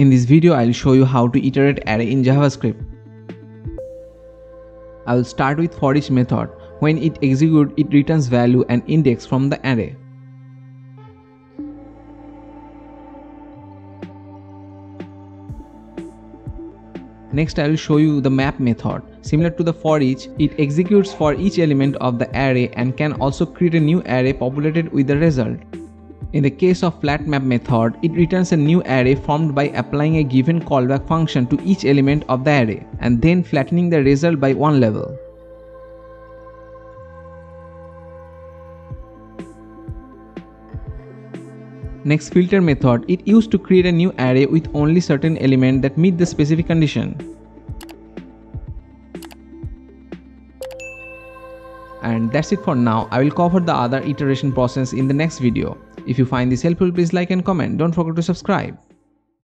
In this video, I'll show you how to iterate array in JavaScript. I will start with for each method. When it executes, it returns value and index from the array. Next I will show you the map method. Similar to the for each, it executes for each element of the array and can also create a new array populated with the result. In the case of flat map method, it returns a new array formed by applying a given callback function to each element of the array and then flattening the result by one level. Next filter method, it used to create a new array with only certain elements that meet the specific condition. And that's it for now. I will cover the other iteration process in the next video. If you find this helpful, please like and comment. Don't forget to subscribe.